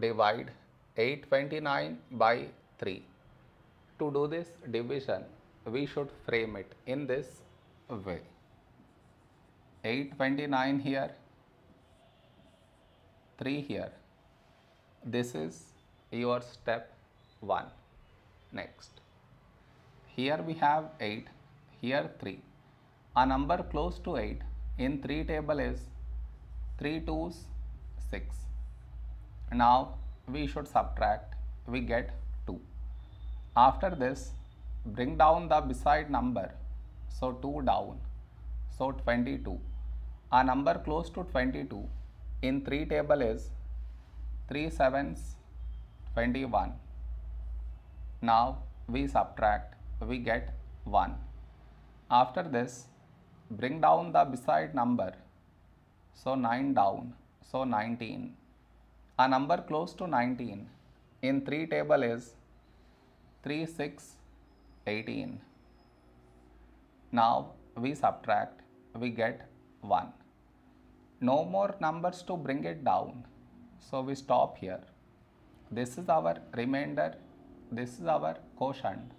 divide 829 by 3. To do this division, we should frame it in this way. 829 here, 3 here. This is your step 1. Next. Here we have 8, here 3. A number close to 8 in 3 table is 3 2's 6. Now we should subtract, we get 2. After this, bring down the beside number, so 2 down, so 22. A number close to 22 in 3 table is 3 7's 21. Now we subtract, we get 1. After this, bring down the beside number, so 9 down, so 19. A number close to 19 in 3 table is 3 6 18. Now we subtract, we get 1. No more numbers to bring it down, so we stop here. This is our remainder, this is our quotient.